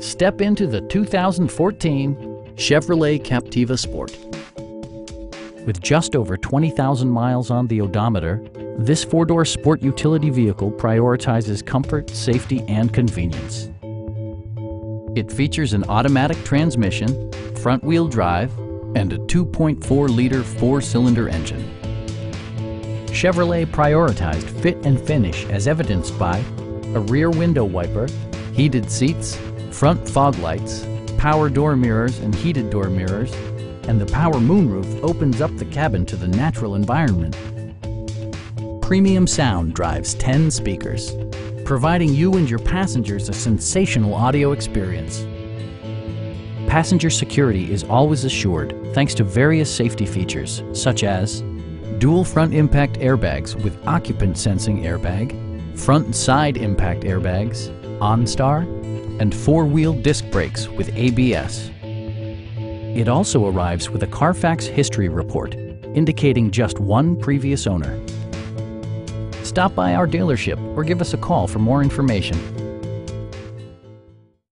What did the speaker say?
Step into the 2014 Chevrolet Captiva Sport. With just over 20,000 miles on the odometer, this four-door sport utility vehicle prioritizes comfort, safety, and convenience. It features an automatic transmission, front-wheel drive, and a 2.4-liter four-cylinder engine. Chevrolet prioritized fit and finish as evidenced by a rear window wiper, heated seats, front fog lights, power door mirrors and heated door mirrors, and the power moonroof opens up the cabin to the natural environment. Premium sound drives 10 speakers, providing you and your passengers a sensational audio experience. Passenger security is always assured thanks to various safety features such as dual front impact airbags with occupant sensing airbag, front and side impact airbags, OnStar, and four-wheel disc brakes with ABS. It also arrives with a Carfax history report indicating just one previous owner. Stop by our dealership or give us a call for more information.